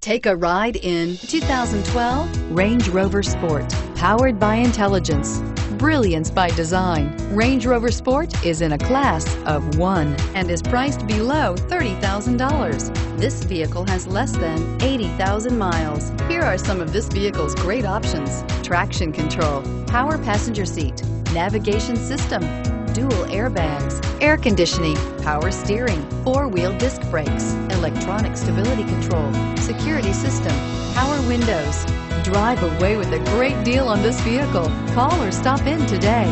Take a ride in 2012 Range Rover Sport. Powered by intelligence, brilliance by design. Range Rover Sport is in a class of one and is priced below $30,000. This vehicle has less than 80,000 miles. Here are some of this vehicle's great options. Traction control, power passenger seat, navigation system, dual airbags, air conditioning, power steering, four-wheel disc brakes, electronic stability control, security system, power windows. Drive away with a great deal on this vehicle. Call or stop in today.